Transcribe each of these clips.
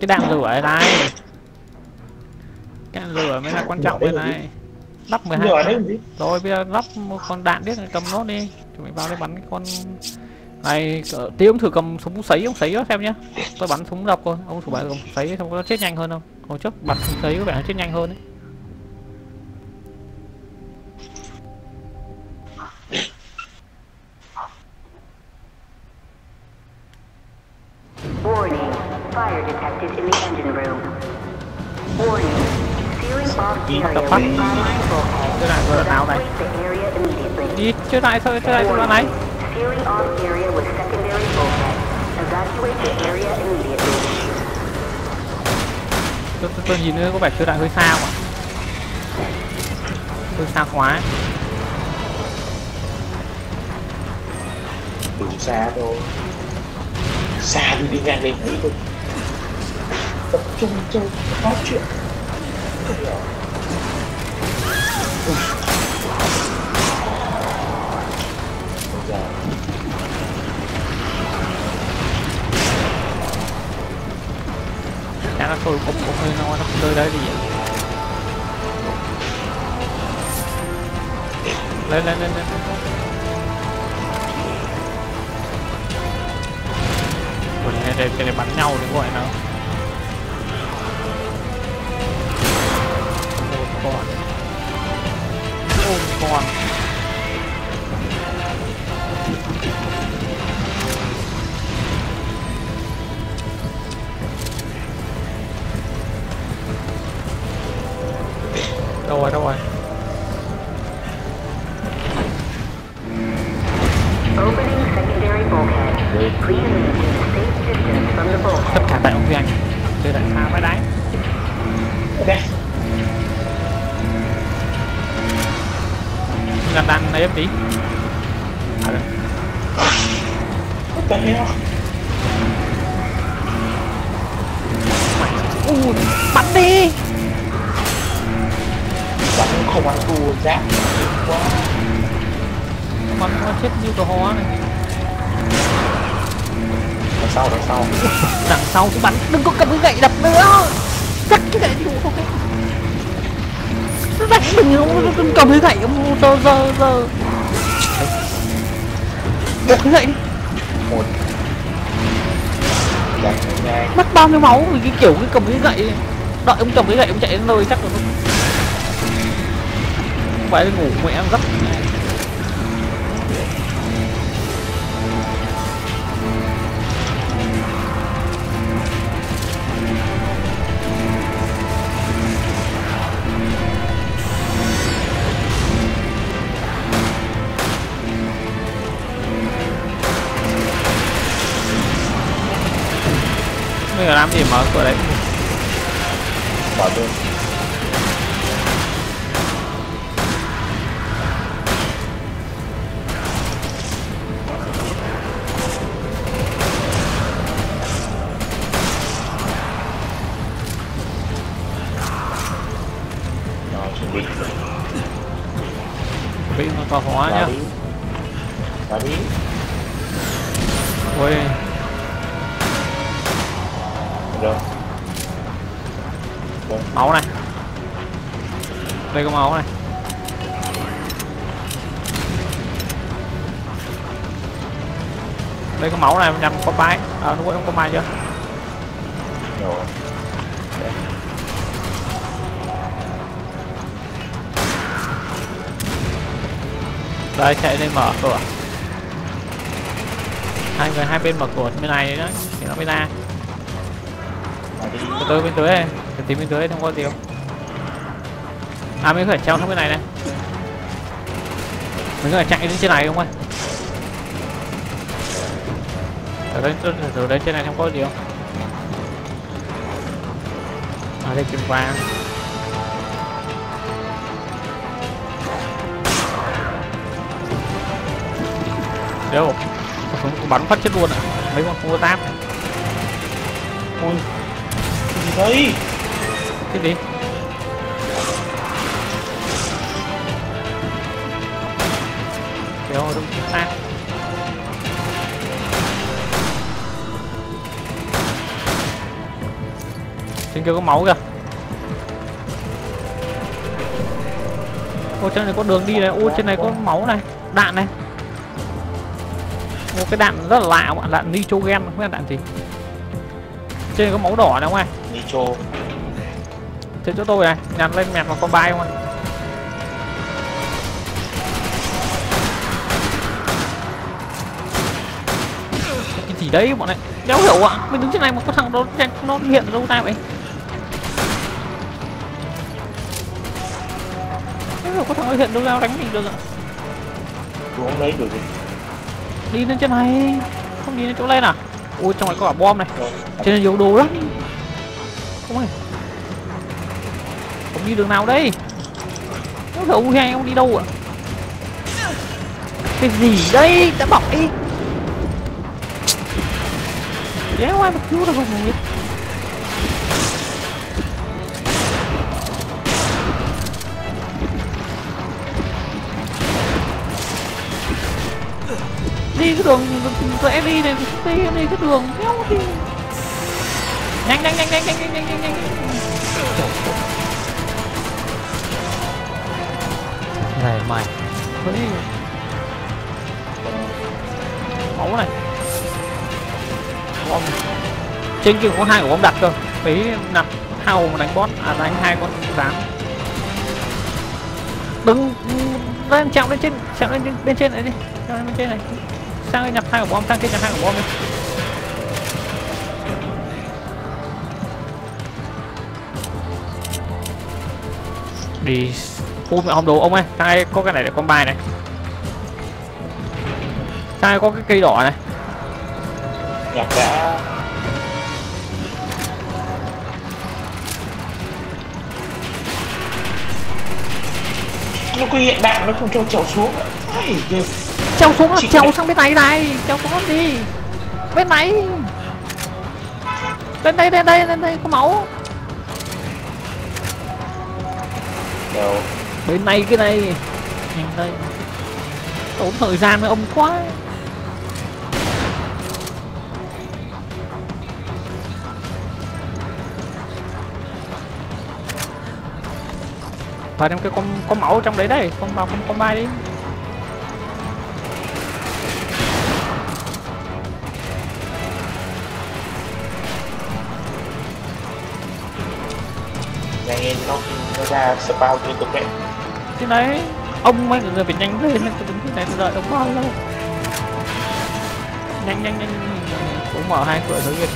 cái đạn lửa ở đây cái đạn lửa mới là quan trọng bên này. lắp 12 Lửa đấy làm gì? rồi bây giờ lắp một con đạn biết cầm nó đi. Chuẩn bị vào đây bắn cái con này tí ông thử cầm súng sấy ông sấy nó xem nhá. Tôi bắn súng độc thôi. Ông thử bắn cầm sấy xong có chết nhanh hơn không? Hồi trước bắn súng sấy có vẻ chết nhanh hơn đấy Fire in the engine room. Warning. Off area with online bulkhead. Evacuate the area immediately. đi chưa lại thôi chưa lại đoạn này off area with secondary bulkhead. Evacuate the area immediately. tôi, tôi, tôi nhìn nữa có vẻ chưa lại hơi xa mà hơi xa quá Đủ xa thôi Xa tôi đi ngang đây thấy thôi Tập trung chơi nói chuyện. Đang nó tôi cũng cũng hơi no nó tươi đấy đi lên lên lên lên. Ủa, đây, đây, này đây bắn nhau đúng gọi nào? Con ôm con đâu rồi đâu rồi? Tất cả tại ông Duy Anh, chơi đại xa bãi đáy Đây em tí à, được. What the hell u bắn đi. Bắn không ăn thua rác quá bắn nó chết như đồ hóa này. Đằng sau đằng sau. Đằng sau thì bắn đừng có cầm cái gậy đập nữa. Cắt cái gậy đi ok nó đánh mình không cầm cái gậy ông giờ giờ giờ. Một cái gậy đi. Một. Nhanh mất bao nhiêu máu vì cái kiểu cái cầm cái gậy đợi ông cầm cái gậy ông chạy đến nơi chắc là nó không phải ngủ mẹ em giấc. bây giờ làm gì mở cửa đấy à lúc ấy không có mai chưa? Rồi. Đây chạy lên mở cửa. Hai người hai bên mở cửa bên này đó thì nó mới ra. Đi. Từ từ bên dưới. Này từ tí bên dưới không có gì không à mình phải treo sang bên này này. Mình phải chạy đến trên này không ơi ở đây từ từ đây trên này không có gì không? À đây kim vàng đâu bắn phát chết luôn ạ mấy con không có táp Ui. Gì? Đấy cái gì kia có máu kìa. Ô trên này có đường đi này. Ô trên này có máu này. Đạn này. Một cái đạn rất là lạ bạn. Đạn nitrogen không biết là đạn gì. Trên này có máu đỏ này không ai? Nitro. Trên chỗ tôi này nhặt lên nhặt vào con bay không ạ? Cái gì đấy bọn này đéo hiểu ạ. Mình đứng trên này mà có thằng đó nó hiện đâu ra vậy hiểu có thằng hiện đâu ra đánh mình được ạ. Xuống lấy được gì. Đi lên trên này. Không đi lên chỗ lên à? Ui trong này có cả bom này. Rồi. Trên này nhiều đồ lắm. Không ơi. Không đi đường nào đây? Nó thấu hai ông đi đâu ạ? Cái gì đây? Đã bảo đi. Đéo ai mà cứu được không đi cái đường rẽ đi này đi đi cái đường đéo đi nhanh nhanh nhanh nhanh nhanh nhanh nhanh nhanh nhanh này mày đấy máu này bom trên kia có hai của bom đặt cơ đấy nạp mà đánh boss à đánh hai con rán đừng lên chạm lên trên chạm lên trên bên trên này đi chạm lên bên trên này sang nhập hai của bom sang kia nhập hai của bom đi. Đi. Phun mẹ hòm đồ ông ơi sang ai có cái này để con bài này. Sang ai có cái cây đỏ này. Nhặt đã. Nó có hiện đạn nó không cho trèo xuống. Ai, ghê treo xuống là treo sang bên này này treo xuống đi. Bên này. Lên đây lên đây lên đây có máu. Đâu? Bên này cái này. Nhanh đây. Tốn thời gian với ông quá. Và đem cái con con máu ở trong đấy đây. Con vào con con bay đi ra spawn trên tục đấy thế đấy ông mấy người phải nhanh lên tôi đứng thế này tôi đợi ông bao lâu. Nhanh nhanh nhanh cũng mở hai cửa thử việc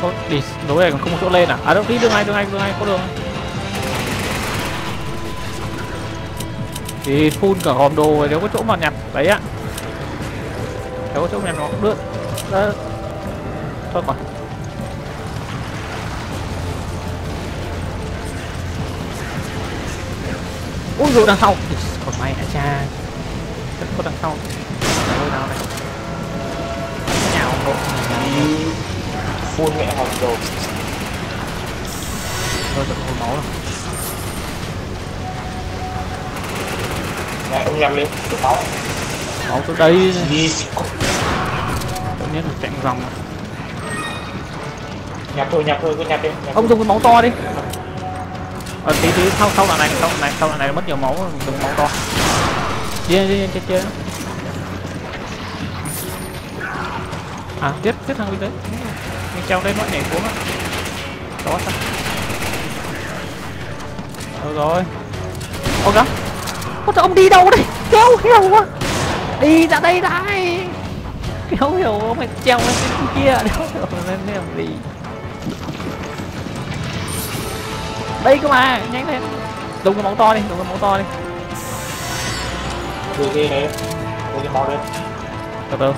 thôi, đi đối này còn không có chỗ lên à? À đâu, đi đường này đường này đường này có đường thì phun cả hòm đồ nếu có chỗ mà nhặt, đấy ạ có chỗ nhặt nó cũng được. Đó. thôi mà ui rồi đằng sau. Còn may đã cha rất có đằng sau. Nơi nào này. Nhào hộ đi phun mẹ hòm đồ rồi được hồi máu rồi này ông lên. Tụi máu máu từ đây. Đi nhiên là chạy vòng. Nhặt thôi nhặt thôi cứ nhặt đi nhặt ông dùng cái máu to đi. Ờ tí tí sau sau đoạn này sau đoạn này sau đoạn này mất nhiều máu dùng máu to. Đi đi chết chết. À tiếp tiếp thằng đi đấy. Mình treo đây nó nhảy xuống á. Đó sao? Được rồi? Ô đó Ôi ông đi đâu đây? Kéo hiểu quá. Đi ra đây đây kéo hiểu ông phải treo lên trên kia lên đây làm gì. Đây cơ mà nhanh lên. Dùng cái máu to đi dùng cái máu to đi. Đưa cái đấy đưa cái máu lên từ từ.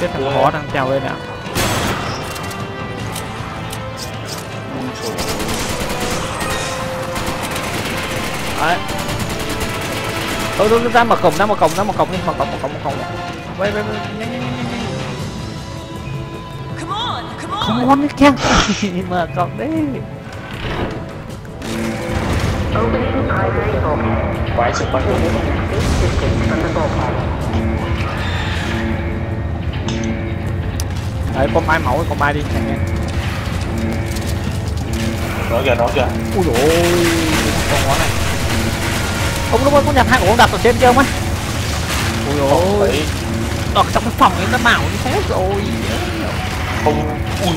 Tiếp thằng khó đang trèo lên nào. Trời đấy. Thôi thôi ra mở cổng ra mở cổng ra mở cổng đi mở cổng mở cổng mở cổng. Vậy vậy nhanh nhanh xung quanh Maintaining a safe distance from the bulkhead. đấy có mai máu có mai đi. Nhanh nhanh nó kìa nó kìa. Ui dồi ôi con ngón này. Ông lúc ấy có nhặt hai của ông đặt ở trên kia không ấy? Ui dồi ôi. đấy ở trong cái phòng ấy nó bảo như thế rồi không ui.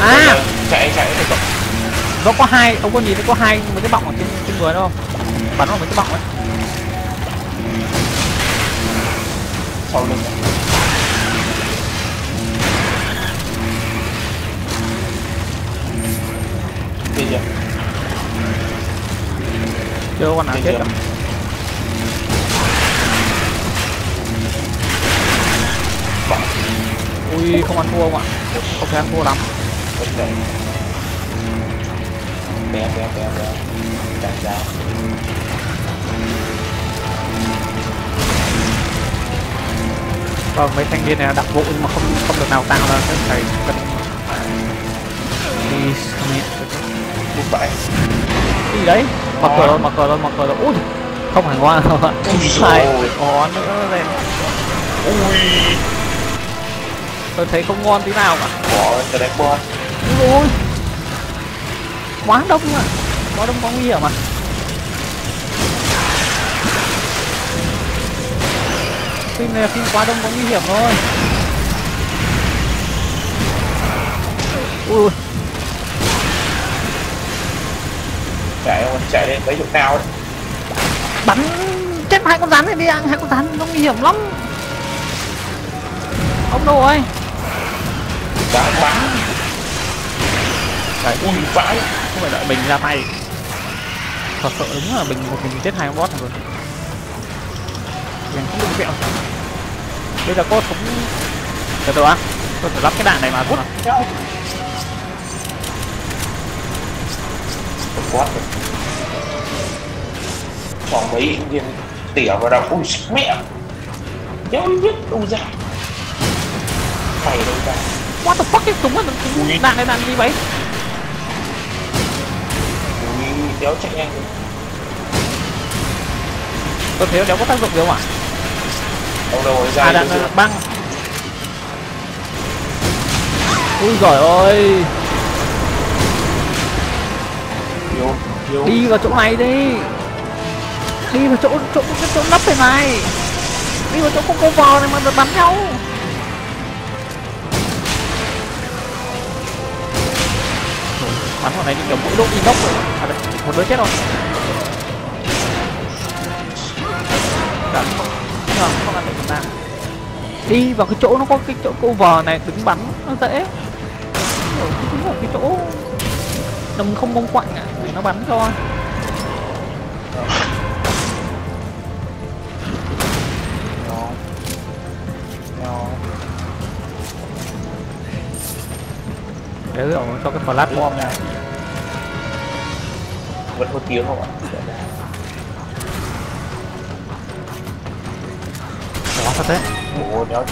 À. Chạy chạy chạy chạy nó có hai ông có nhìn thấy có hai mấy cái bọng ở trên trên người không bắn vào mấy cái bọng ấy. Sau lưng. Kia kìa chưa con nào chết kìa ui không ăn thua không ạ không thể ăn thua lắm. Bé bé bé bé. Chạy ra. vâng mấy thanh niên này đặc vụ nhưng mà không không được nào tạo ra cái thầy cần đi Bút bãi. gì đấy mặc cờ rồi mặc cờ rồi mặc cờ rồi ui không phải ngoan đâu ạ dồi. ó nữa này Ui. Tôi thấy không ngon tí nào cả. Bỏ cái qua. ui ôi. Quá đông à quá đông có nguy hiểm à phim này là phim quá đông có nguy hiểm thôi. Ui Chạy không? Chạy lên mấy chục cao đấy. bắn chết hai con rắn này đi ăn hai con rắn nó nguy hiểm lắm. Ông đâu rồi Đã bắn. Đấy. Ui vãi. không phải đợi mình ra tay thật sự đúng là mình một mình chết hai con boss rồi mình không được vẹo bây giờ có súng từ từ á tôi phải lắp cái đạn này mà. Một quát rồi. Khoảng mấy viên tỉa vào đầu. Ui mẹ. Đéo biết đâu ra. Mày đâu ra. What the fuck cái súng á đạn này đạn gì vậy? Đéo chạy nhanh tôi thấy đéo có tác dụng gì không ạ? Đâu đâu rồi ra. à đạn ra. băng. Ui giời ơi. Đi vào chỗ này đi. Đi vào chỗ chỗ chỗ, chỗ nắp này. Này đi vào chỗ có cô vò này mà bắn nhau bắn vào này đi kiểu mũi đốt inox rồi. À một đứa chết rồi. Dạ, không không ăn được người ta đi vào cái chỗ nó có cái chỗ cô này, đứng bắn nó dễ. Ở cái đúng là cái chỗ đừng không bông quạnh à để nó bắn cho. Nó. Để rồi, cho cái flash bomb này. Vẫn có tiếng không ạ? đó thật đấy. Ủa đéo.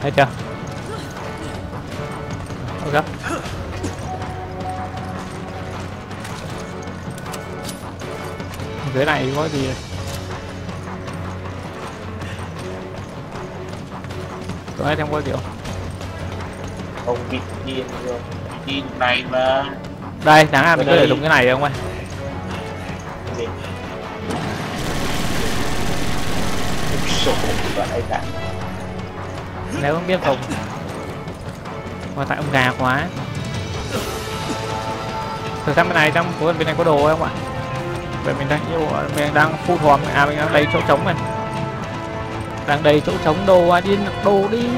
thấy chưa? Ok. Dưới này có gì? Ai trong có kiểu Không bị điên rồi. Điên này mà. đây đáng ra mình có thể dùng cái này không ơi Cái gì? Sổ vậy? Cả. nếu không biết dùng mà tại ông gà quá. Thử xem bên này trong của bên này có đồ không ạ? Bên mình đang yêu mình đang phu thuồng à mình đang đầy chỗ trống này. Đang đầy chỗ trống. Đồ à đi nhặt đồ đi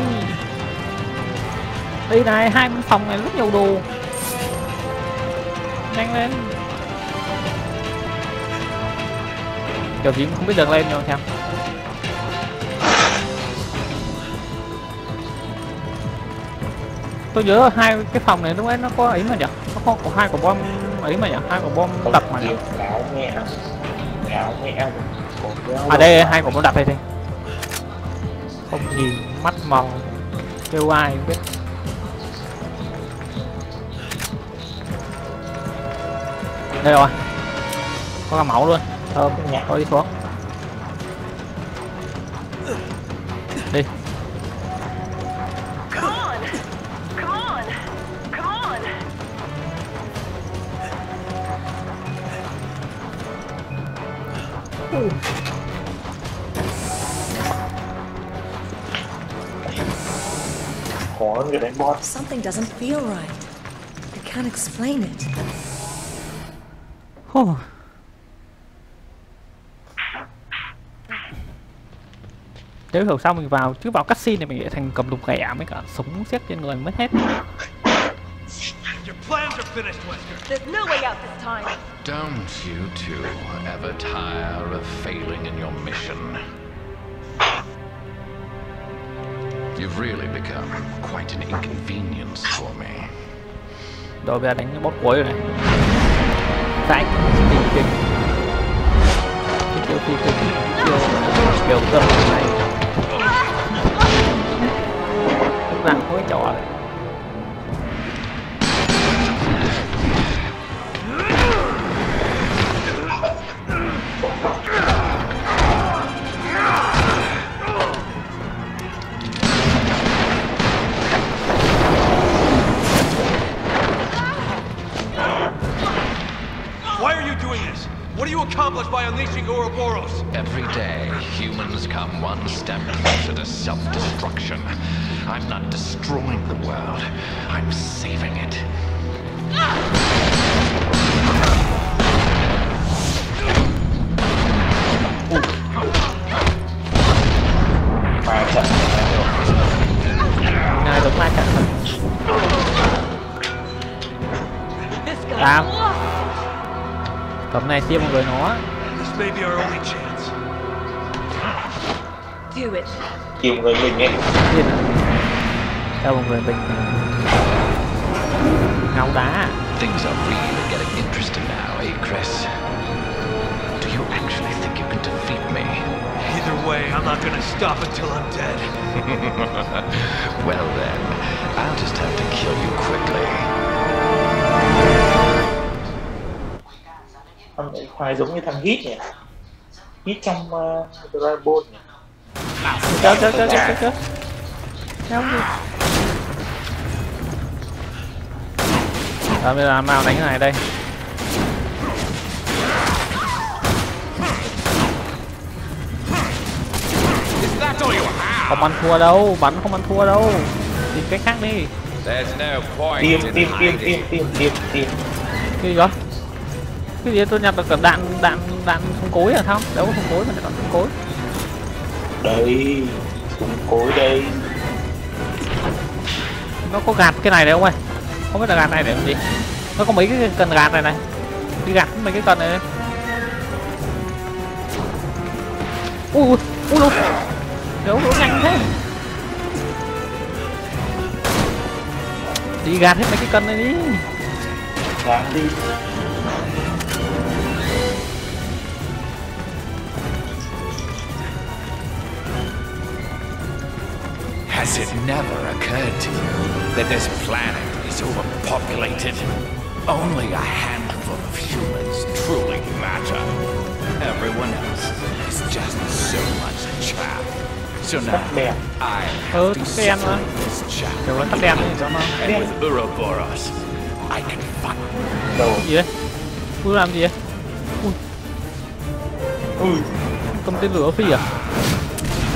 đây này hai bên phòng này rất nhiều đồ. Nhanh lên. Kiểu gì không biết được lên đâu xem. Tôi nhớ hai cái phòng này lúc ấy nó có ấy mà nhỉ? Nó có, có hai quả bom ấy mà nhỉ? Hai quả bom đập mà nhỉ? À đây hai quả bom đập đây đây. Không nhìn mắt màu. Kêu ai không biết đây rồi có cả máu luôn thơm Nhạc. thôi đi xuống đi Come on! Come on! Come on! khó hơn cái đánh boss Something doesn't feel right. I can't explain it. Hô. Nếu hiểu sao mình vào chứ vào cutscene này mình lại thành cầm đục ghẻ với cả súng xét trên người mất hết Your plans are finished, Wesker. There's no way out this time. Don't you two ever tire of failing in your mission? You've really become quite an inconvenience for me. bây giờ đánh cái boss cuối rồi này Đấy, phi kinh cái kiểu phi kinh kiểu kiểu cầm này lúc nào trò này only chance. Do it. kêu người mình ấy Điên à? Theo một người bình Ngáo đá Things are really getting interesting now, eh, Chris? Do you actually think you can defeat me? Either way, I'm not gonna stop until I'm dead. Well then, I'll just have to kill you quickly. Thằng này khoai giống như thằng hít nhỉ? Hít trong uh, Dragon nhỉ? Chết chết chết chết chết Kéo đi Rồi bây giờ nào đánh cái này đây. Không ăn thua đâu, bắn không ăn thua đâu. Tìm cách khác đi. Tim tim tim tim tim tim tim Cái gì đó Cái gì tôi nhặt được cả đạn, đạn, đạn không cối à không? Đâu có không cối mà còn không cối. Đây súng cối đây. Nó có gạt cái này đấy không ơi. Không biết là gạt này để làm gì. Nó có mấy cái cần gạt này này. Đi gạt mấy cái cần này Ui ui ui ui. Đâu nó nhanh thế. Đi gạt hết mấy cái cần này đi. Làm đi Has it never occurred to you that this planet is overpopulated? Only a handful of humans truly matter. Everyone else is just so much chaff. So now, tắt đèn I Ừ, have to tắt settle this chaff. Kiểu nó tắt đèn thì sao mà And with Ouroboros, I can fight. đầu Cái gì đấy Ui làm gì đấy ui Cầm tên lửa phi à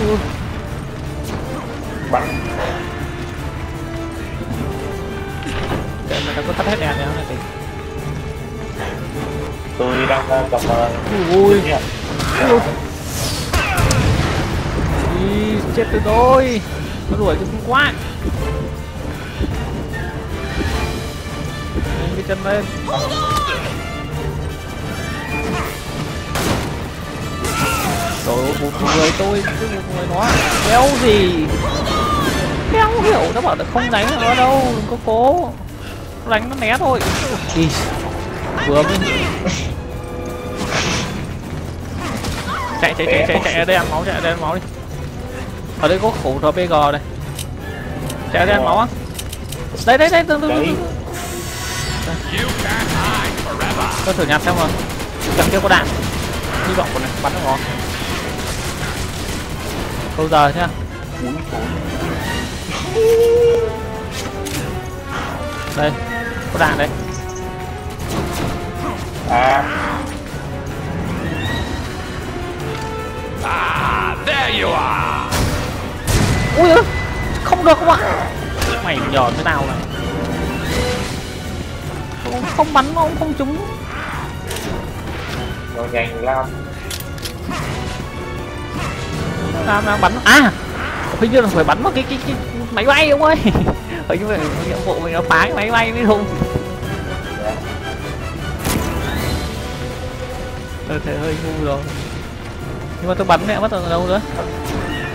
Ui bắn. Đâu có tắt hết đèn này thì tôi đang uh, cầm uh, Ui ui nhỉ? Ui. Đi, chết tôi rồi. Nó đuổi tôi cũng quá. Đánh cái chân lên. Rồi một người tôi chứ một người nó Đéo gì Đéo hiểu nó bảo là không đánh nó đâu Đừng có cố. Nó đánh nó né thôi. Ý, Vừa mới chạy chạy chạy chạy chạy ở đây ăn máu chạy ở đây ăn máu đi. Ở đây có khẩu rpg này chạy ra ăn máu á. Đây đây đây can't hide forever. tôi thử nhặt xem rồi chẳng kia có đạn. Hy vọng của này bắn nó. Ngon câu giờ nhá đây có đạn đây. À. Ah, there you are. ui ơi không được không ạ? Mày nhòn thế nào này không, không bắn nó cũng không trúng. Nó nhanh lắm. Làm nào bắn. À hình như là phải bắn vào cái cái, cái máy bay ông ơi? Hình như nhiệm vụ mình nó phá cái máy bay mới đúng tôi thấy hơi ngu rồi. Nhưng mà tôi bắn mẹ mất ở đâu nữa.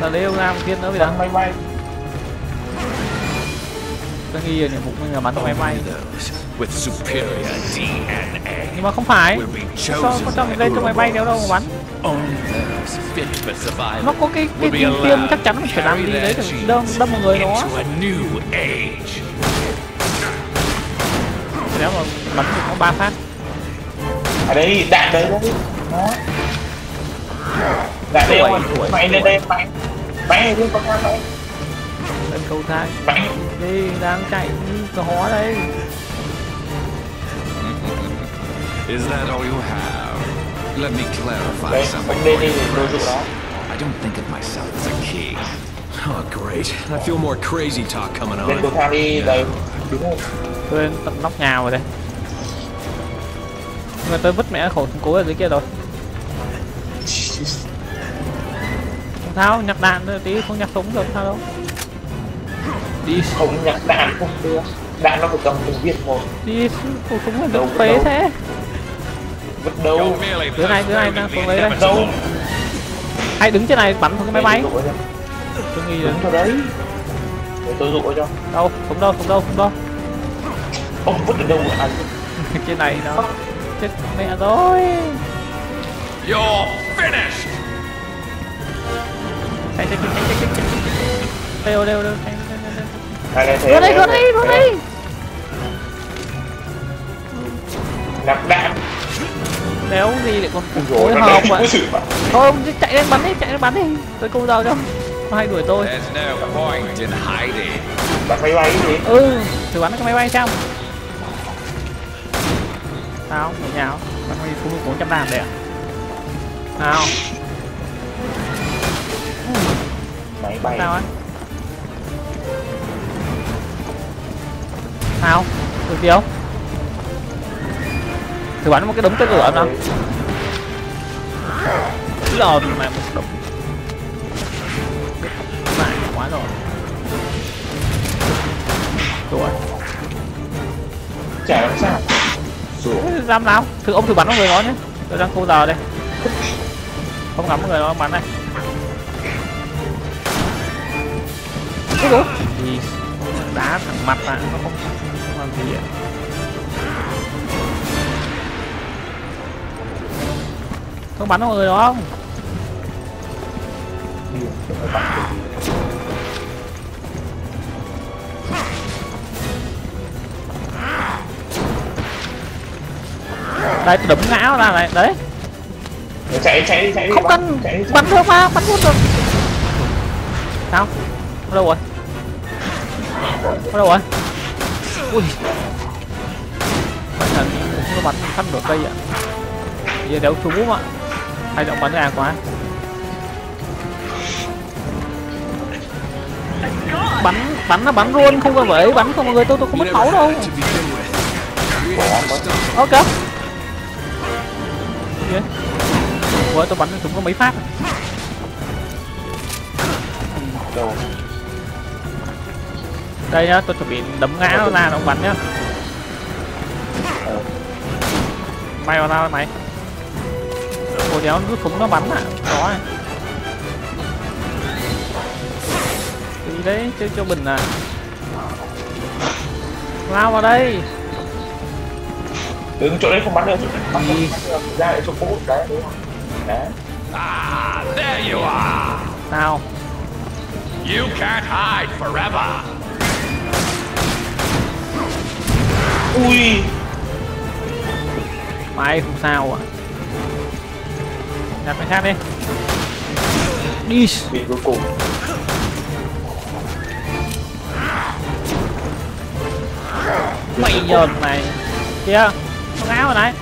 Là lấy ông nam tiên nữa bây giờ. Máy bay. Tôi nghi là nhiệm vụ mình là bắn máy bay. Nhưng mà không phải. Sao có cho mình lên cho máy bay đéo đâu mà bắn Only those fit for survival nó có cái cái will be kim tiêm chắc chắn to phải làm gì đấy để đâm đâm một người nó into a new age. nếu mà bắn được có ba phát. Ở đây đạn đấy đấy. Đó. Đạn đây không? tuổi, mày lên đây mày mày lên con mày lên cầu thang mày. Đi đang chạy cờ hó đây Is that all you have? Let me clarify đấy something. lên đó. I don't think of myself as a king. Oh, great. I feel more crazy talk coming lên cầu on. thang đi đúng rồi tôi lên tận nóc nhà rồi đây. Nhưng mà tôi vứt mẹ khẩu súng cối ở dưới kia rồi. Không tháo nhặt đạn rồi tí không nhặt súng được sao đâu. Đi. Không nhặt đạn. Không được đạn nó phải cầm từng viên một. Đi khẩu súng là Đâu, được phế đâu. thế vứt đâu? Đứa này, đứa này đang xuống lấy đây. đâu hay đứng trên này bắn vào cái máy bay Để dụ cho. tôi nghĩ đúng rồi đấy. Để tôi dụ cho. Đâu? Súng đâu súng đâu súng đâu. Ông vứt ở đâu à trên này nó chết mẹ rồi. You're finished. chạy chạy chạy chạy chạy chạy đều đều đều chạy chạy chạy chạy Đưa đây, đưa đây, đưa đây. nạp đạn Đéo gì lại còn Ui phối hợp vậy. Thôi ông cứ chạy lên bắn đi, chạy lên bắn đi. Tôi câu giờ cho. Hay đuổi tôi. Bắn máy bay gì Ừ, thử bắn cái máy bay xem. Sao? Ở nhà Bắn máy phun 400 đạn đấy à? Nào, máy bay sao ấy? Sao? Được gì Thử bắn một cái đống tên lửa nào. Lờn mà một đống. Mãi quá rồi. Rồi. chả làm sao Dám nào? Thử ông thử bắn vào người nó nhé. Tôi đang câu giờ đây. Không ngắm người nó bắn này. Ôi dồi. Thì đá thẳng mặt à, nó không, không làm gì ạ. Không bắn vào người đó không? Đây đấm ngã ra này, đấy. chạy chạy chạy Không bắn, cần bắn được mà, bắn luôn được. Sao? Đâu rồi? Đâu rồi? Ui. Bắn là nó bắn khăn nửa cây ạ. Giờ đéo trúng ạ. Hay động bắn ra à quá. Bắn bắn nó bắn luôn, không có vậy, bắn không mọi người tôi tôi không mất máu đâu. Ok. Gì vậy? Ủa tôi bắn chúng có mấy phát đâu Đây nhá, tôi chuẩn bị đấm ngã nó ra nó bắn nhá. May vào tao mày. Ủa đéo rút súng nó bắn à? Đó này. Gì đấy, chơi cho bình à. Lao vào đây. đứng chỗ đấy không bắn được bắn Gì? không bắn được ra để chỗ cũ đấy đúng không đấy Ah, there you are. Nào. You can't hide forever. ui Mày không sao à Nhặt cái khác đi. Đi vì cuối cùng. Mày nhờn này Kìa Con áo rồi này.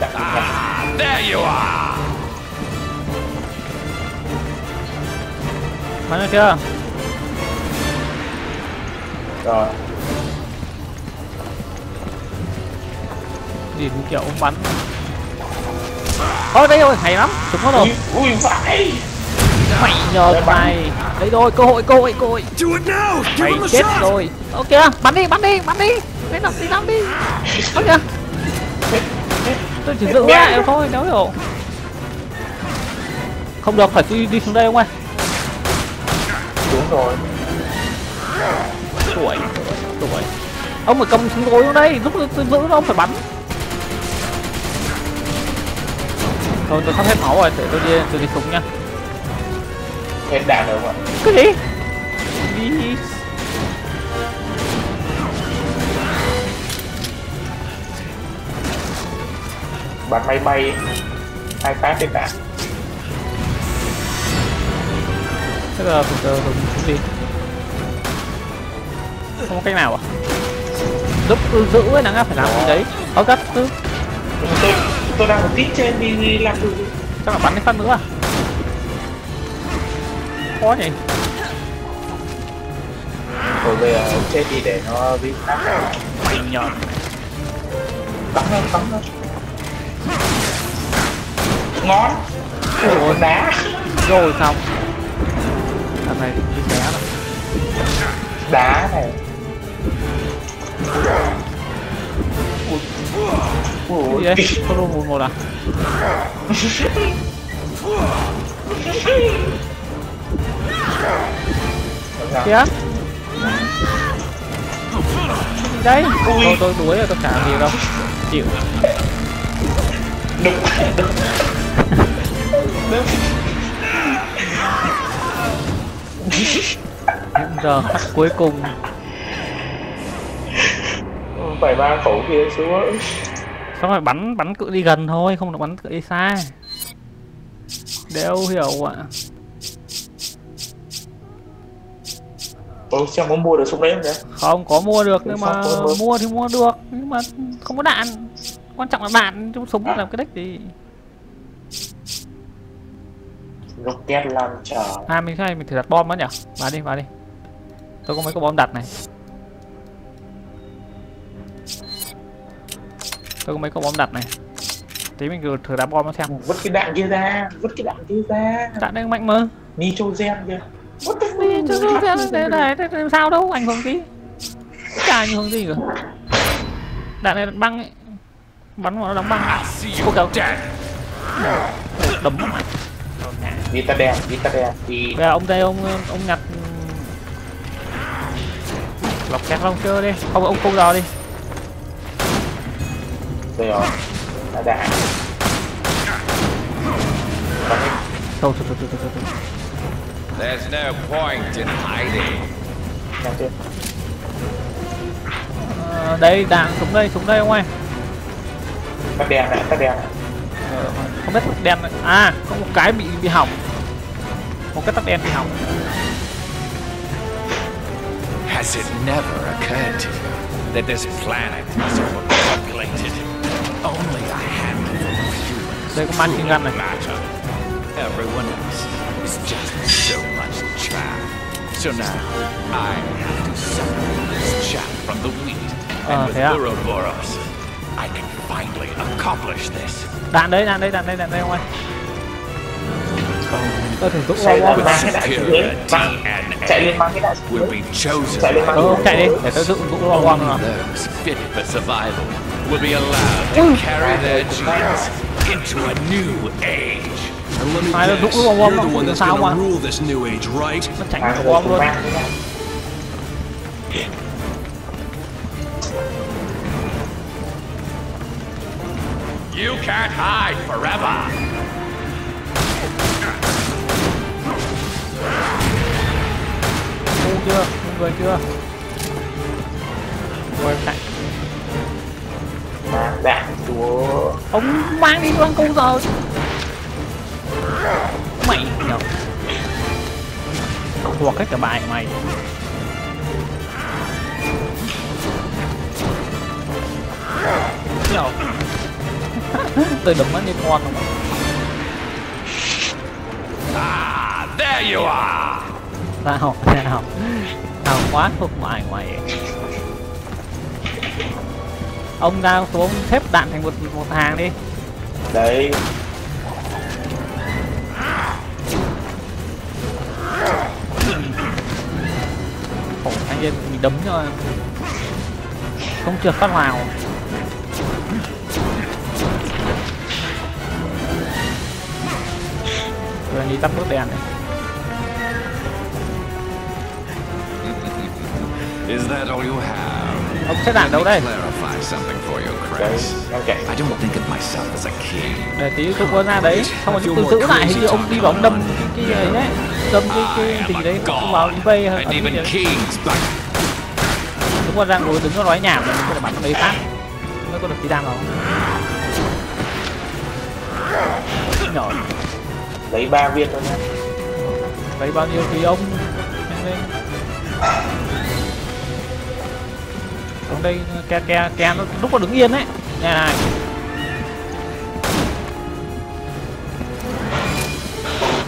Đặt Ah, there you are. Bắn được chưa? Rồi. Nhìn kiểu ông bắn Ôi đây rồi hay lắm. Chúng nó rồi ui phải. Mày nhờn này Đây rồi cơ hội cơ hội cơ hội. Mày chết rồi. Ok bắn đi bắn đi bắn đi. Lấy làm đi làm đi. Bắn kìa. Tôi chỉ giữ lại thôi nếu hiểu. Không được phải đi, đi xuống đây ông ơi. Đúng rồi. Tuổi Tuổi Ông phải cầm súng gối xuống đây Lúc tôi giữ nó ông phải bắn Thôi tôi sắp hết máu rồi Để tôi đi tôi đi súng nha hết đạn rồi không ạ Cái gì? Đi. Bắn máy bay hai phát hết đạn Thế là tôi dùng súng gì Không có cách nào à? Giúp giữ ấy nắng phải làm gì đấy. Có cắt cứ tôi tôi đang ở tít trên đi, đi làm được chắc là bắn đến phát nữa à? Khó nhỉ. Rồi bây giờ chết đi để nó bị tắt mày nhọn cắm nó cắm nó ngón ủa đá. Rồi xong. Thằng này đi bé rồi. Đá này ui đấy luôn một một à kìa gì đấy tôi tôi đuối rồi tôi làm gì đâu. Chịu. Đục những giờ khắc cuối cùng. Phải ba khẩu kia xuống xong rồi bắn bắn cự đi gần thôi không được bắn cự đi xa. Đều hiểu ạ. Ôi, xem có mua được súng đấy không nhỉ? không có mua được nhưng mà mua thì mua được nhưng mà không có đạn. Quan trọng là đạn trong súng làm cái đích gì. Rocket launcher. À mình hay mình thử đặt bom đó nhỉ? Vào đi vào đi. Tôi có mấy cái bom đặt này tôi có mấy cái bom đặt này. Tí mình thử, thử đặt bom nó xem. Vứt cái đạn kia ra Vứt cái đạn kia ra. Đạn đang mạnh mà. Nitrogen kia What the fuck? không thế này làm sao đâu ảnh hưởng tí chả ảnh hưởng gì cả. Đạn này băng ấy. Bắn vào nó đóng băng. Cô dead. đấm. Đi ta đèn, đi ta đèn Đi bây giờ ông đây ông ông nhặt. Lọc kẹt long chơi đi. Không ông cung rồi đi Đây rồi Đã đi thôi thôi thôi thôi thôi, thôi. There's no point in hiding. Ờ, đây đạn súng đây súng đây ông ơi Tắt đèn này, tắt đèn này Ờ, không biết tắt đèn này. à có một cái bị bị hỏng một cái tắt đèn bị hỏng Has it never occurred to you that this planet is overpopulated? Only a handful of humans Đây có man truly gun này. matter. Everyone else is just so much chaff. So now I have to separate this chaff from the wheat. Ờ, And with thế à? Ouroboros, I can finally accomplish this. đạn đấy đạn đấy đạn đây đạn đây ông ơi tôi thử dũng Chạy vào lên mang cái đạn xuống dưới Pure Mang DNA Chạy lên mang cái đạn xuống will dưới be chosen Chạy lên mang ờ cái chạy đạn đi xuống để dưới. tôi dũng dũng vào quăng Only rồi those fit for survival will be allowed to carry their genes into a new age. And let me Ai đó guess, rút bom you're bom the one làm that's sao gonna mà rule this new age, right? nó tránh Mang được cái bom đạn luôn mang cái đạn. You can't hide forever. ngu chưa ngu người chưa rồi chạy Mà đạn chúa ông mang đi con câu giờ. Mày nhở thuộc hết cả bài mày. Nhở tôi đấm nó như con không Ah, there you are! sao sao sao quá thuộc mày mày ông ra xuống xếp đạn thành một một hàng đi. Đấy. Khổ anh em mình đấm cho không trượt phát vào. Rồi đi tắt nút đèn này Is that all you have? ông xếp đạn đâu đây? Clarify something for you, Đấy Chris. Đang chạy I don't think of myself as a king. để tí tôi có ra đấy. Xong rồi tôi giữ lại hình như ông đi vào ông đâm cái cái ấy đấy đâm cái cái gì đấy ông vào eBay hay even kings, but đúng rồi đang ngồi đứng nó nói nhảm là mình có thể bắn nó đấy phát. Mới có được tí đam đâu nhỏ. Lấy ba viên thôi nha lấy bao nhiêu thì ông? Nhanh lên đây ke ke ke nó lúc nó đứng yên đấy này này.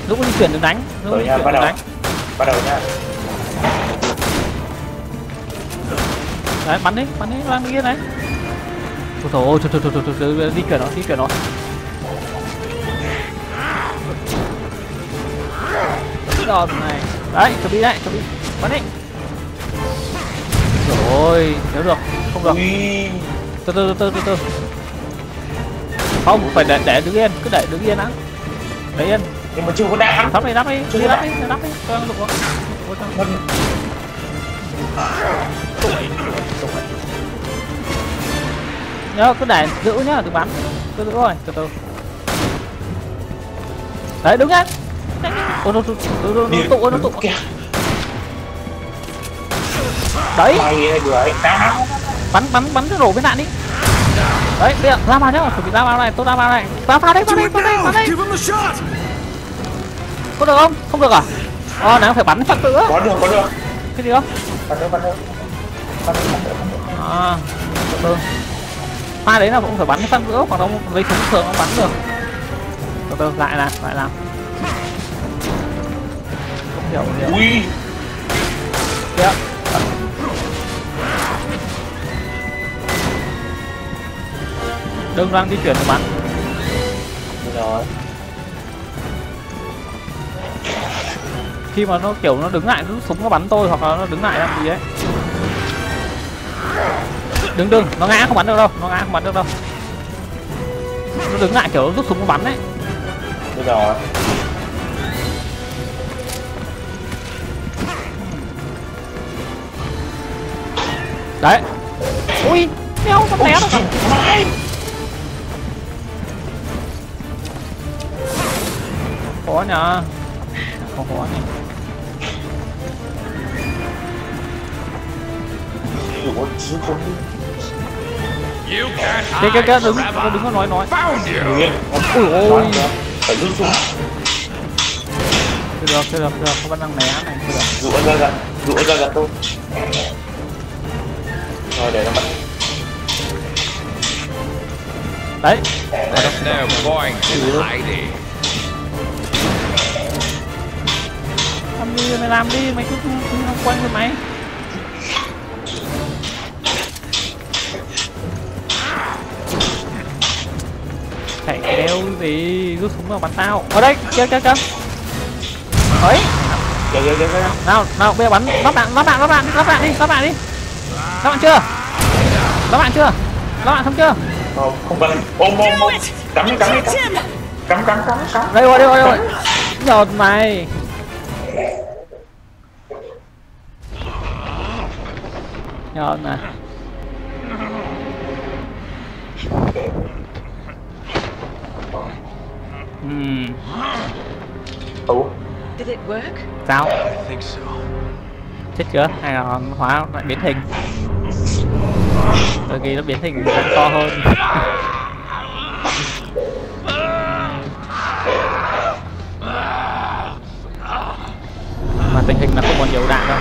Lúc nó chuyển đừng đánh lúc nó chuyển đầu. đánh. Bắt đầu nha. Đấy bắn đi bắn đi đi yên đấy. Thôi thôi thôi thôi thôi thôi di chuyển nó di chuyển nó. Rồi này. Đấy chuẩn bị đấy chuẩn bị. Bắn đi rồi nếu được không được từ từ từ từ từ không phải để để đứng yên cứ để đứng yên đã. Để yên. Nhưng mà chưa có đạn đắp đi đắp đi Chưa đi đắp đi đắp đi. Cho nó được không Ôi, cho nó- nhớ cứ để giữ nhá đừng bắn. Cứ giữ rồi từ từ. Đấy đứng lên ôi nó tụ nó tụ nó tụ. Đấy. Bắn bắn bắn cái rổ bên đạn đi. Đấy bây giờ ra vào nhá. Chuẩn bị ra vào này. Tôi ra vào này. Vào vào đây vào đây vào đây vào đây. Có được không? Không được à? Ờ này phải bắn phát nữa. Có được có được. Cái gì không? Bắn nữa bắn nữa Bắn nữa à từ pha đấy là cũng phải bắn cái phát nữa là ông lấy súng thường ông bắn được. Từ từ lại là lại làm không hiểu không hiểu. Ui. Kìa. Đừng đang di chuyển bắn Rồi. Khi mà nó kiểu nó đứng lại nó rút súng nó bắn tôi hoặc là nó đứng lại làm gì ấy. Đừng đừng nó ngã không bắn được đâu nó ngã không bắn được đâu. Nó đứng lại kiểu nó rút súng nó bắn đấy Được rồi. Đấy. Ui đeo con té nó không đi you can't này. kia cái cái đứng nó đứng nó nói nói. Ui ôi Phải rút xuống được được được được. Có vẫn đang né này, chưa được. Rũa ra gần Rũa ra gần tôi Rồi để nó bắn đấy. There's no point in hiding. Đi mày làm đi mày cứ cứ không quanh với mày. Chạy đeo gì rút súng vào bắn tao. Ở đây kia kia kia ấy. Kìa kìa kìa kìa nào nào bây giờ bắn. Lắp đạn lắp đạn lắp đạn lắp đạn đi lắp đạn đi. Lắp đạn chưa? Lắp đạn chưa? Lắp đạn xong chưa? Không, không bắn. Ôm ôm ôm Cắm đi cắm đi cắm. Cắm cắm cắm cắm. Đây rồi đây rồi đây rồi. Nhột mày nhột này Ừm, Ủa? Did it work? sao? I think so. chết chưa? Hay là nó hóa lại biến hình? Đôi khi nó biến hình càng to hơn. Mà tình hình là không còn nhiều đạn đâu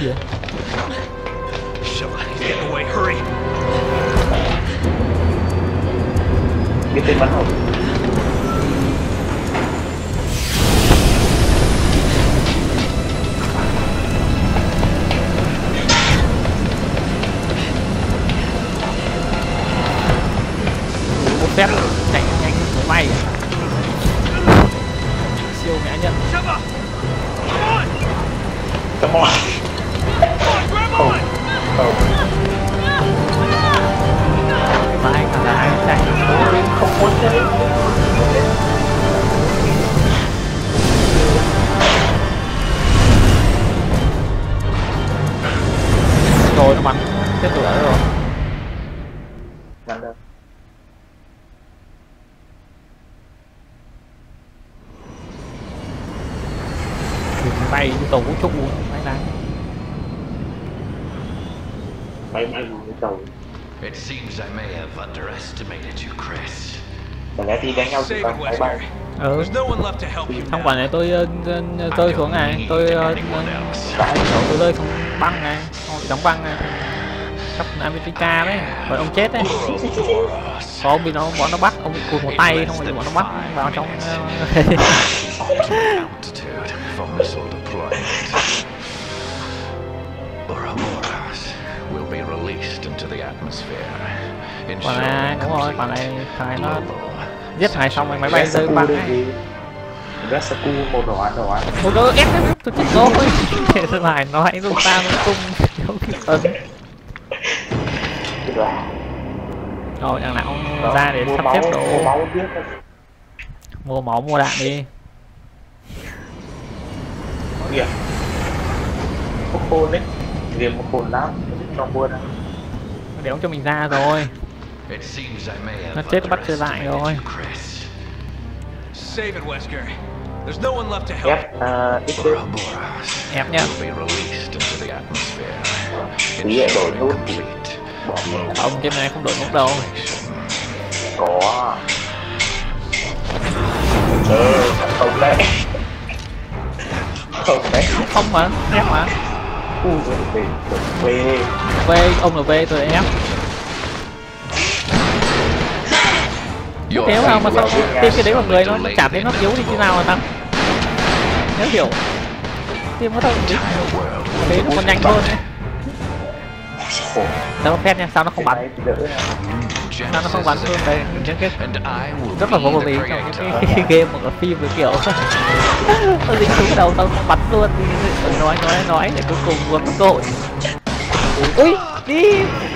Gì vậy? Biết tên bắn hồng một phép chạy nhanh máy bay siêu nhã nhận! Come on! come on Grab không on! không mà anh thằng là ai chạy không muốn chơi rồi nó bắn tiếp tục đã rồi bắn được bay cái tàu vũ trụ máy đáng máy bay cái tàu It seems I may have underestimated you, Chris. mà lẽ thì đánh nhau Save bằng máy bay ừ. There's no one left to help you xong now. quả này tôi ờ, ờ, rơi xuống này tôi ờ, ờ, tôi rơi xuống băng này xong bị đóng băng này. Sắp America đấy rồi ông chết đấy. Có bị nó bọn nó bắt ông bị cụt một tay xong rồi bọn nó bắt vào trong ờ, will be released. atmosphere. Quả này đúng rồi quả này thằng này nó giết thằng này xong rồi máy bay rơi một đồ án đồ án một đứa ép ép tôi chết rồi để tôi lại nói dùng ta nó tung thiếu kịp ấn. Rồi. Đằng nào cũng ra để sắp xếp đồ. biết mua máu mua đạn đi. Kìa một khôn đấy. Liền một khôn lắm trong mua đâu ông cho mình ra rồi. It seems I may have Nó chết bắt trở lại rồi. Save it, Wesker. There's no one left to help. ép uh, ít Ouroboros ép nhá. will be released into the atmosphere. Tí lại đổi ensuring nút. complete bỏ global ông trên này không đổi nút đâu. Có. Ờ không đấy. Không đấy. Không mà ép mà. U về về về v ông là v tôi là ép Your thế mà mà sao tiêm cái đấy vào người nó chả thấy nó yếu thì như nào mà tăng. Nếu hiểu. Tiêm đi world thế nó còn nhanh hơn đấy. Nó phép nha sao nó không bắn? Sao nó không bắn hơn đây? Những cái rất là vô lý trong cái, game hoặc là phim với kiểu. Nó dính xuống đầu tao không bắn luôn. Nói nói nói để cuối cùng có cơ hội ui đi.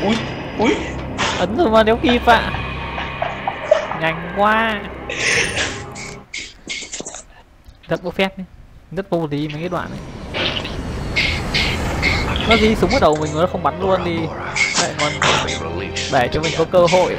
Ui ui. Ấn rồi mà nếu kịp ạ nhanh quá. Rất vô phép đấy. Rất vô lý mấy cái đoạn này. Nó gì súng ở đầu mình nó không bắn luôn đi. Lại còn để cho mình có cơ hội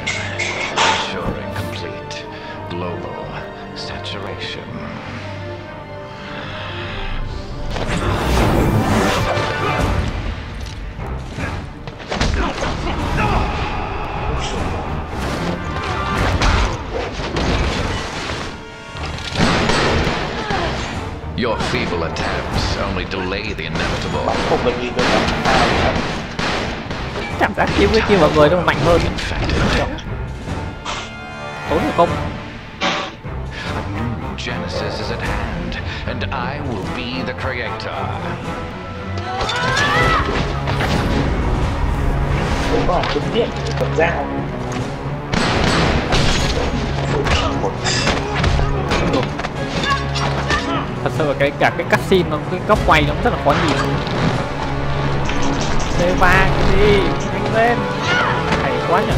Your feeble attempts only delay the inevitable. không cần gì nữa cảm giác kiếm cái kia vào người nó mạnh hơn Infected. tốn được công Genesis is at hand, and I will be the creator. không có trực tiếp cầm dao một thật sự là cái cả cái cutscene nó cái góc quay nó rất là khó nhìn Tê vàng cái gì nhanh lên hay quá nhỉ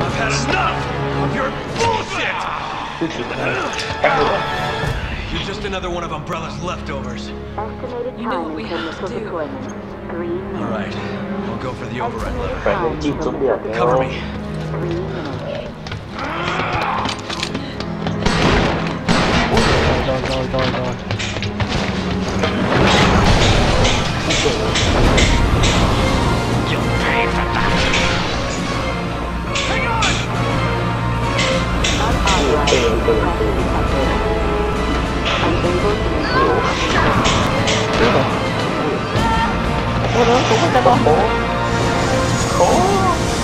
I've had enough of your bullshit! cứ chỉ căng nữa You're just another one of Umbrella's leftovers. Estimated You know what we until have to missile do. deployment. Three All minutes. right, I'll go for the override lever. phải lên rồi rồi rồi. Ủa đó, cũng có cái con bố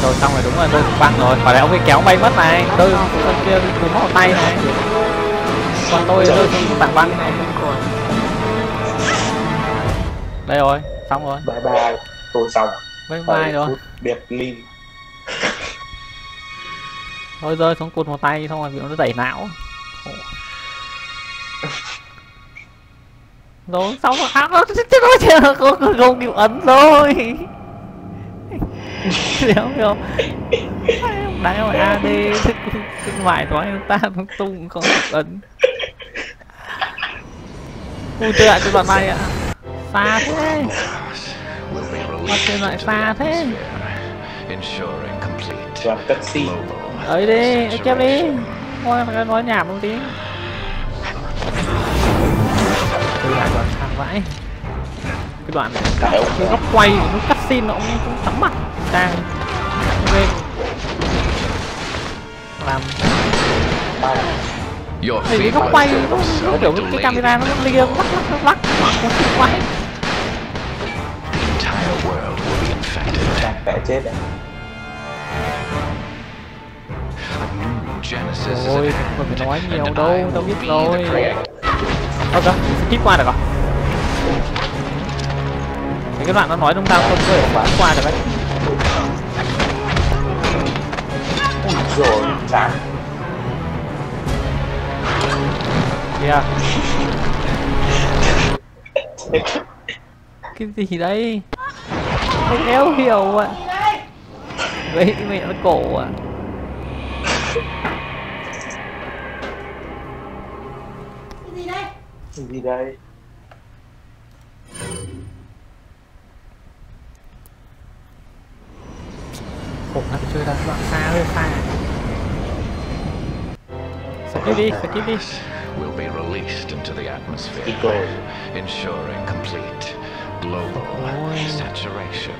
rồi xong rồi đúng rồi tôi băng rồi. Phải là ông ấy kéo bay mất này. Tôi tôi kia tôi mất tay này còn tôi xuống tảng băng này đây rồi xong rồi. Bye bye tôi xong. Bye bye rồi. phút biệt ly thôi rơi xuống cụt một tay xong rồi bị nó đẩy não. Rồi xong rồi. À, nó chết rồi chưa không, không, không kịp ấn rồi hiểu không đá rồi ad thức thức vải toái ta tung tung không kịp ấn ui tôi lại tôi đoạn này ạ. Xa thế. Released chơi lại xa thế. Atmosphere, ensuring complete. Làm cutscene global ấy đi chép đi. Nói nói, nhảm một tí. Tôi lại đoạn xa vãi. Cái đoạn này. Cái góc quay nó cắt xin nó cũng chóng mặt. Trang ok làm. Ba. Your thì góc quay nó, nó kiểu cái camera nó lia lắc lắc lắc lắc nó kỳ quái entire world will be infected. đang vẽ chết đấy. Ôi, không phải nói nhiều đâu, tao biết rồi. kìa, skip qua được à? Thì cái đoạn nó nói đông tao không có thể qua qua được đấy ui rồi chán Kìa Cái gì đây? Không éo hiểu ạ. Gây mẹ nó cổ ạ. Cái gì đây? Khổ lắm chơi ra đoạn xa hơi xa Skip đi, skip đi will be released into the atmosphere, ensuring complete global saturation.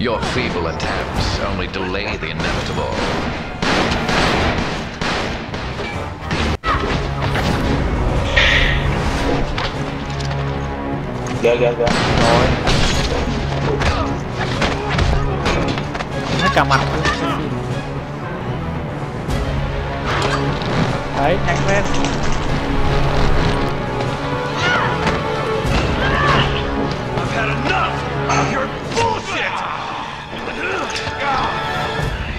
Your feeble attempts only delay the inevitable. Ghê ghê ghê. Rồi. Hết cả mặt. Đấy, nhanh lên. I've had enough of your bullshit!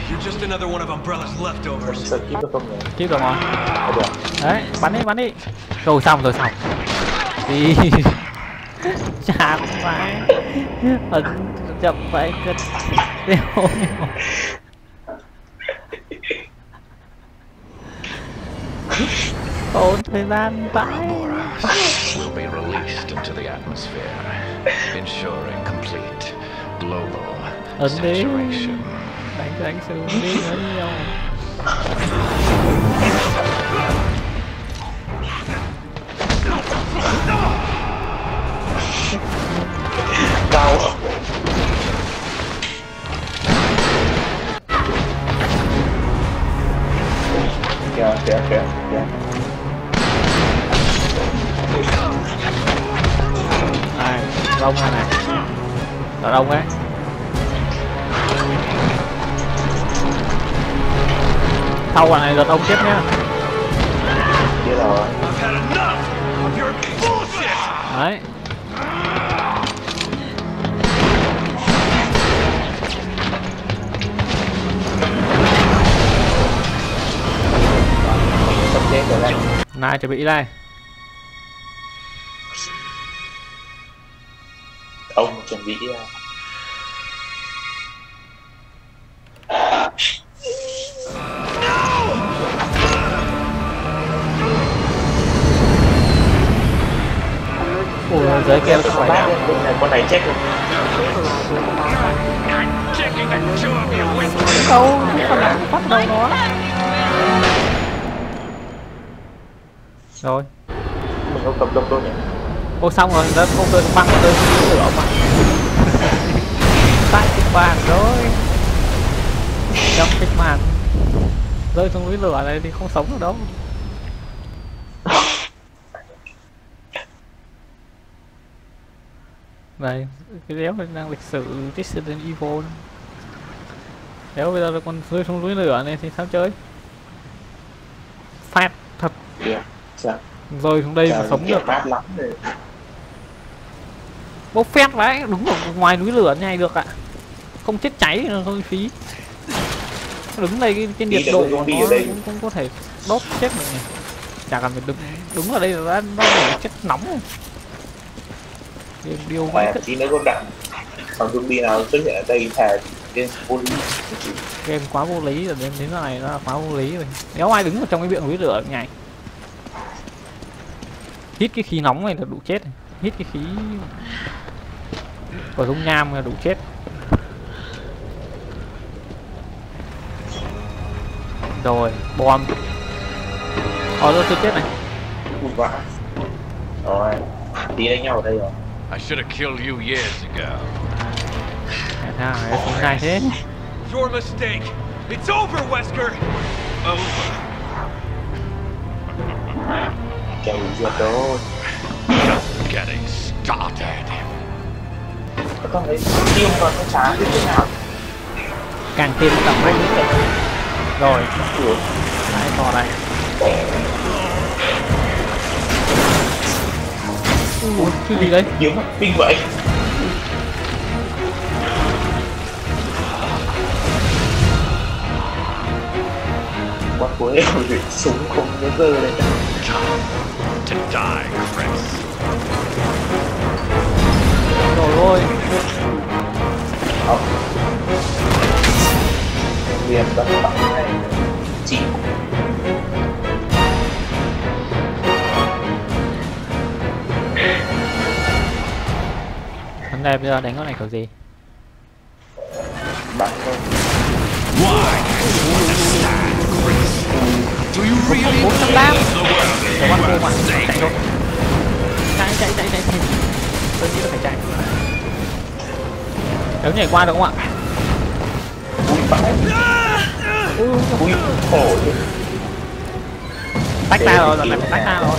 You're just another one of Umbrella's leftovers. kíp được không nhỉ được rồi. Đấy, bắn đi, bắn đi. Rồi xong, rồi xong. Đi Chán vãi Ấn will be released into the atmosphere, ensuring complete global saturation. Cao kìa kìa kìa kìa Này, rông này này? Đó rông ấy Sau quả này lượt ông tiếp nhá rồi. Of your bullshit! Đấy Này chuẩn bị đây. Ông chuẩn bị uh, Ủa dưới kia nó không phải nào con này chết rồi. Không phải bắt đầu nó Rồi. Mình không cầm độc đâu nhỉ? Ô xong rồi, nó không tôi băng tôi lửa mà. Bàn rồi trong kịch bản rơi xuống núi lửa này thì không sống được đâu. Đây cái đéo này đang lịch sử Resident Evil. Đéo bây giờ còn rơi xuống núi lửa này thì sao chơi? Phát thật. Yeah. Sao? rơi xuống đây mà sống được. mát lắm. Rồi. bốc phét đấy đúng ở ngoài núi lửa này được ạ. Không chết cháy nó hơi phí. Đứng đây cái, cái nhiệt độ của nó cũng, cũng có thể đốt chết được này. Chả cần phải đứng đứng ở đây là nó để chết nóng. Rồi điều, điều Mà mấy tí nữa con đạn. Thằng zombie nào xuất hiện ở đây thà lên police game quá vô lý rồi đến đến này nó là quá vô lý rồi. Nếu ai đứng ở trong cái miệng núi lửa nhảy hít cái khí nóng này là đủ chết hít cái khí của dung nham là đủ chết rồi bom ờ tôi chưa chết này Ui vãi Rồi Tí đánh nhau ở đây rồi I should have killed you years ago. thế Your mistake. It's over, Wesker. Over. Just getting started. Con đấy Tiêm vào nó chán thì thế nào. Càng thêm tầm mạnh rồi. Ủa đấy to đây. Ui cái gì đấy? Kiếm kinh vậy. Quá cuối rồi súng không có dơ lên Come to die, Chris. rồi ôi Không Liền đất bắn này. Chỉ vấn đề bây giờ đánh con này kiểu gì? Bắn thôi. Why? Understand, Chris? Do you really Bốn trăm believe đam. the world is Để con cô mà chạy thôi. Chạy chạy chạy chạy. Chạy tôi nghĩ là phải chạy. Nếu nhảy qua được không ạ? Ui vãi ui khổ tách ra rồi lần này phải tách ra rồi.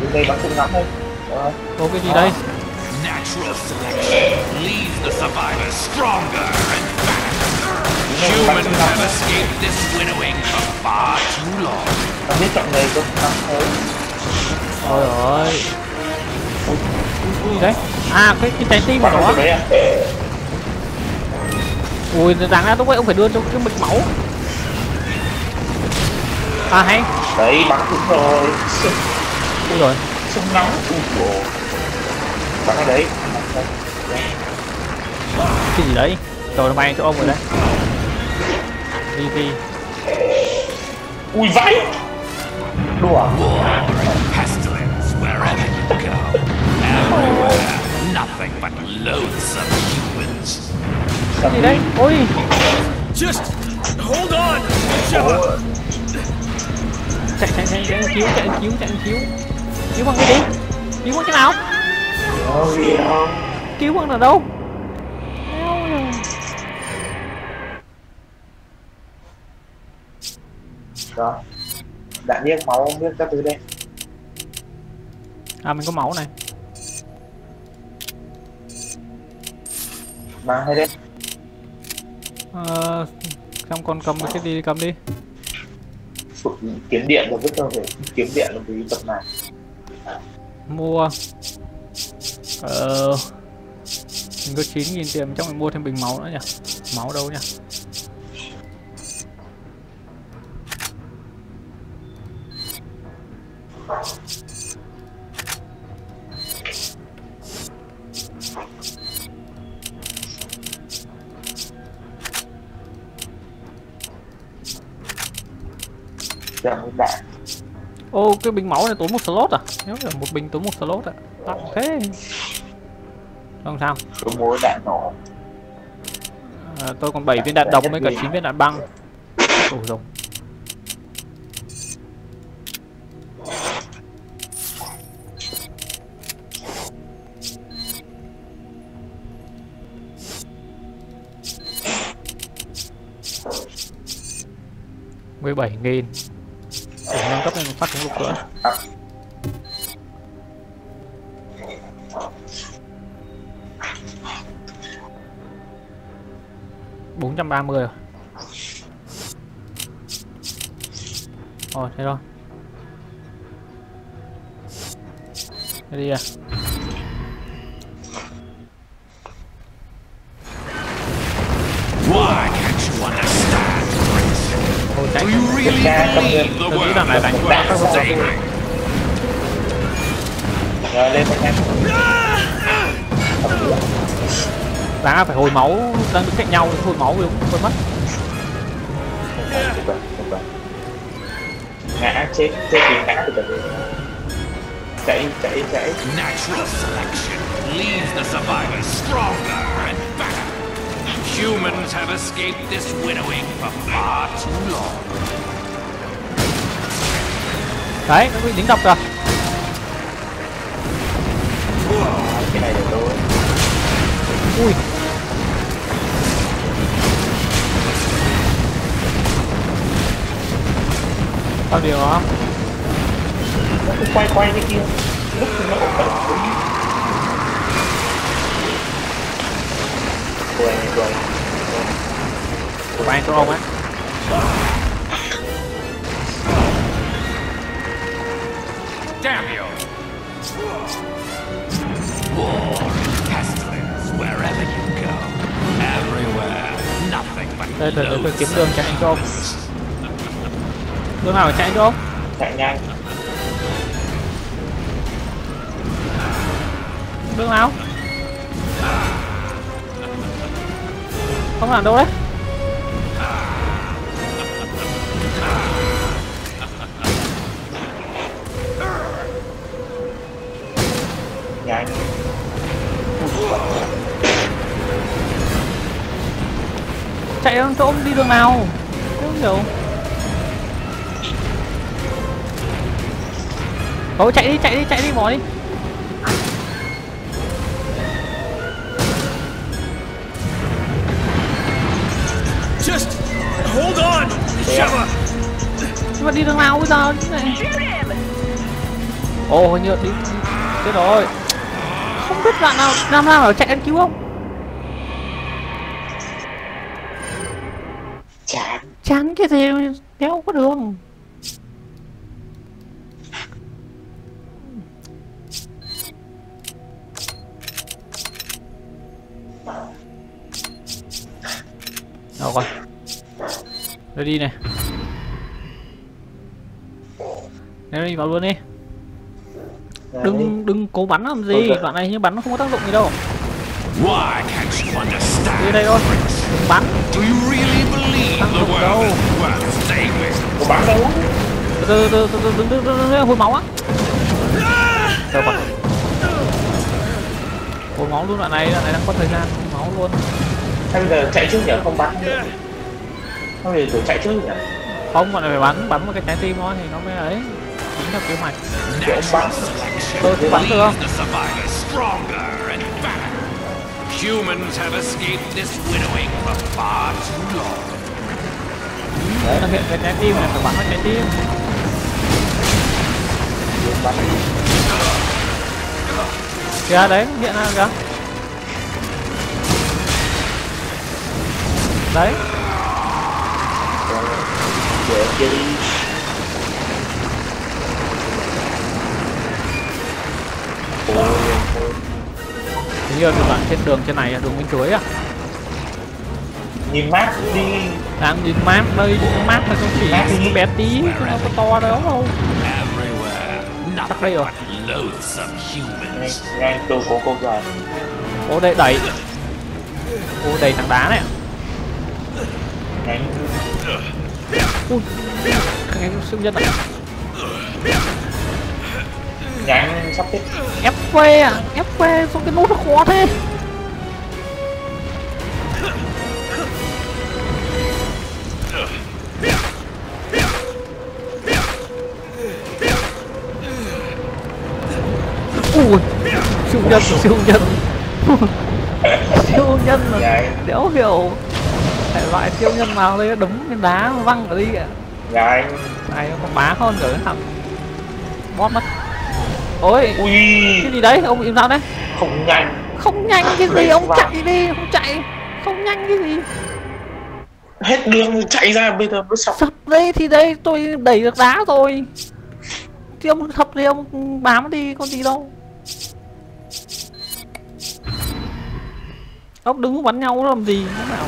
Đứng đây bắn súng ngắm thôi. Đó. có cái gì đây Natural selection leaves the survivors stronger and faster. Humans have thôi escaped this winnowing for far too long. Không biết chọn người có súng ngắm thôi rồi đấy. À cái cái trái tim của Bắn nó vào đấy à? Ui đáng ra lúc ấy ông phải đưa cho cái mạch máu. À hay. Đấy bắn đúng rồi ui rồi. Súng ngắm Ui dồi Bắn ở đấy cái gì đấy? Rồi nó bay cho ông rồi đấy. Đi đi. Ui vãi. Đùa. War and pestilence wherever you go. Everywhere, nothing but loathsome humans. cái gì đấy? Ôi Just hold on. Chạy chạy chạy chạy cứu chạy cứu chạy cứu. Cứu bằng cái gì cứu bằng cái nào. Ôi không cứu bằng ở đâu. Rồi. Đạn điếc máu biết các thứ đây. À mình có máu này. Mang hay đây ờ, xong còn cầm cái gì cầm đi. Kiếm điện là vứt đâu phải Kiếm điện là vì tập này. Mua. Ờ mình có 9.000 tiền trong mình mua thêm bình máu nữa nhỉ? Máu đâu nhỉ? Ô cái bình máu này tốn một slot à? Nếu là một bình tốn một slot à đắt thế không sao. Số mỗi đạn nổ. À, tôi còn 7 viên đạn độc với cả 9 viên đạn băng. Ủ rồi mười bảy nghìn. Nâng cấp lên phát súng lục nữa 430 rồi. Rồi thế thôi. Thế đi à. Ôi đánh Kiểm tra cầm người Rồi lên một Đáng phải hồi máu đang đứng cạnh nhau thì hồi máu đúng quên mất ngã chết chết thì ngã từ từ chạy chạy chạy Natural selection leaves the survivors stronger and better. Humans have escaped this winnowing for far too long. Đấy nó bị dính độc rồi cái này để tôi Ui Sao điều đó nó cứ quay quay cái kia lúc thì nó ổn đúng quay quay anh cho ông ấy Damn you! War and pestilence wherever you go. Everywhere. Nothing but Đây từ tôi loathsome kiếm đường chạy anh cho ông Tôi nào chạy chỗ Chạy nhanh. Bước nào? Không làm đâu đấy. Nhanh. Chạy đến chỗ đi đường nào? Không hiểu. Thôi chạy đi chạy đi chạy đi bỏ đi. Just hold on, Sheva. Nhưng mà đi đường nào bây giờ! Ồ hình như đi Chết rồi. Không biết bạn nào Nam nào nào chạy ăn cứu không? Chán. Chán cái gì? Đéo có đường Rồi đi này Nếu đi vào luôn đi Đừng đừng cố bắn làm gì, okay. bạn này như bắn không có tác dụng gì đâu Why can't you understand? Đi đây thôi. Đừng bắn. Do you really believe the world is worth staying with? Có bắn đâu. Từ từ từ từ từ từ hồi máu á. Sao bắn? Hồi máu luôn đoạn này, đoạn này đang có thời gian hồi máu luôn. Anh giờ chạy trước nhở không bắn không thì tôi chạy trước nhỉ? Không này phải bắn bắn một cái trái tim thôi thì nó mới ấy. Đúng theo kế hoạch. Kiểu ông bắn. Tôi tôi bắn được không. Humans have escaped this winnowing for far too long. đấy nó hiện cái trái tim này phải bắn vào trái tim. Bắn. Kìa đấy nó hiện ra kìa. Đấy ôi ôi. hình như là đoạn trên đường trên này đường bên chuối à nhìn map đi đang nhìn map đây map là không chỉ đi. bé tí chứ nó có to đâu Everywhere. Chắc đây rồi. nhanh tôi có câu rồi ô đây đẩy ô đầy thằng đá này nhanh ui cái siêu nhân này nhanh sắp hết FV à? FV sao cái nút nó khó thế? Ui siêu nhân siêu nhân. Siêu nhân là đéo hiểu loại siêu nhân nào đây đấm cái đá văng ở đi ạ. Nhanh này nó còn bá hơn cả cái thằng boss mất. Ôi ui. cái gì đấy? Ông im sao đấy? Không nhanh. Không nhanh cái gì ông chạy đi không chạy. Không nhanh cái gì. Hết đường chạy ra bây giờ mới sọc sập đây thì đây tôi đẩy được đá rồi. Thì ông sập thì ông bám đi có gì đâu. Ông đứng bắn nhau làm gì thế nào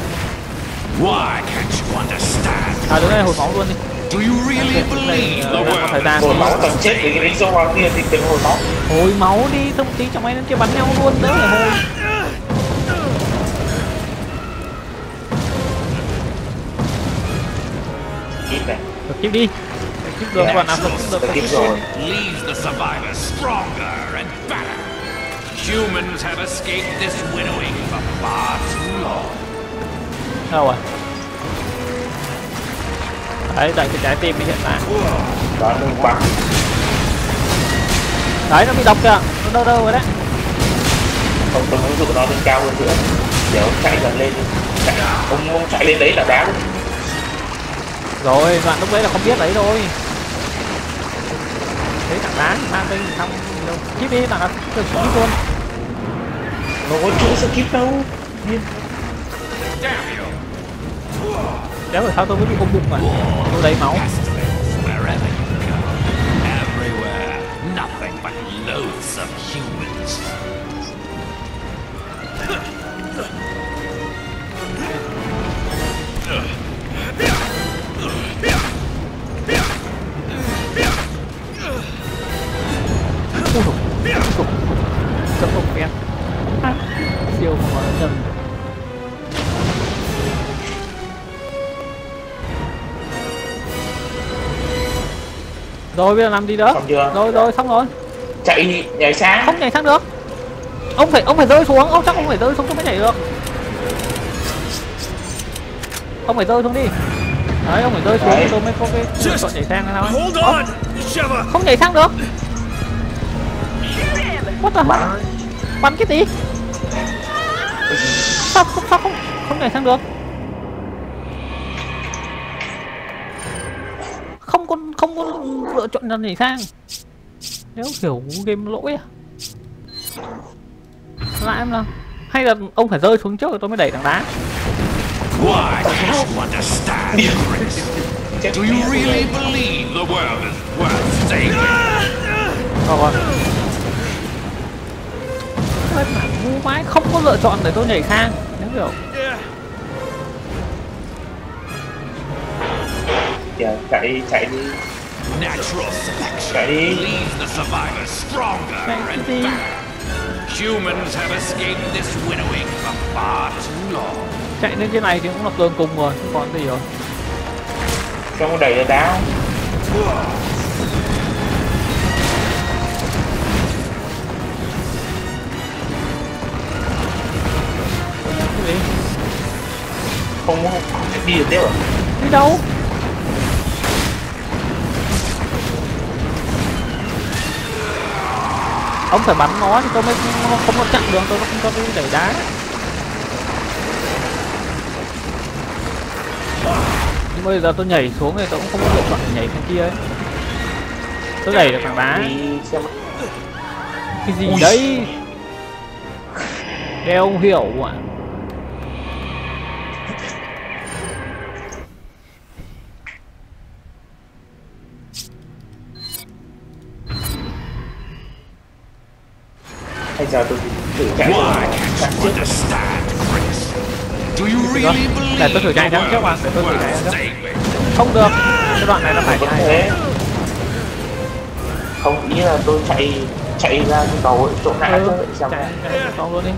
Why can't you understand? à đứng đây hồi máu luôn đi. Do you really believe the Ờ, thời world hồi máu tầm chết vì cái lý do bao tiền thì tiền hồi máu. Hồi máu đi thông tí trong mấy nó kia bắn nhau luôn đỡ phải hồi. Này được tiếp đi. Tiếp được còn nào được kịp rồi. Leaves the survivors stronger and better. Humans have escaped this winnowing for far too long. Đâu rồi đấy đẩy cái trái tim đi hiện tại. Đó đừng bắn đấy nó bị độc kìa. Nó đâu đâu rồi đấy. Không tôi muốn dụ nó lên cao hơn nữa. Để ông chạy gần lên. Đi chạy, ông, ông chạy lên đấy là đá luôn rồi đoạn lúc đấy là không biết đấy rồi thấy thằng đá mang thăm đâu. Kíp đi thằng nào được kíp luôn. Nó có chỗ skip đâu. Nhìn. Damn you! Đéo rồi sao tôi mới bị ôm bụng mà tôi đầy máu Pestilence wherever you go. Everywhere. Nothing but loathsome humans. Rồi bây giờ làm gì nữa? Xong chưa? rồi rồi xong rồi. Chạy nhảy sáng không nhảy sang được. Ông phải ông phải rơi xuống. Ông chắc ông phải rơi xuống tôi mới nhảy được. Ông phải rơi xuống đi. Đấy ông phải rơi xuống Đấy. tôi mới có cái chọn nhảy sang ấy. On, Sheva. không nhảy sang được. What the bắn. bắn cái gì? Sao không sao không không nhảy sang được lựa chọn là nhảy sang nếu kiểu game lỗi à? Lại em nào. Hay là ông phải rơi xuống trước rồi tôi mới đẩy thằng đá. Why can't you understand, Chris? chết Do you really believe the world is worth saving? rồi rồi Ôi, mà ngu mãi không có lựa chọn để tôi nhảy sang nếu kiểu Kìa, chạy chạy đi Natural selection leaves the survivors stronger and cái better. Humans have escaped this winnowing for far too long. chạy lên trên này thì cũng là cường cùng rồi không còn gì rồi. Cho nó đẩy ra đá? Cái không không không đi được tiếp à? Đi đâu ông phải bắn nó thì tôi mới không, không có chặn đường tôi không cho tôi đẩy đá. Nhưng bây giờ tôi nhảy xuống thì tôi cũng không có lựa chọn để nhảy sang kia ấy. Tôi đẩy được thằng đá. Cái gì Ui. đấy? Đeo không hiểu ạ hay giờ tôi thử chạy can't you trước Để tôi thử chạy thắng trước is để tôi thử chạy trước. không được. Cái đoạn này nó phải chạy. Thế. Không ý là tôi chạy chạy ra cái cầu ấy, chỗ ngã ừ, xem chạy luôn đi.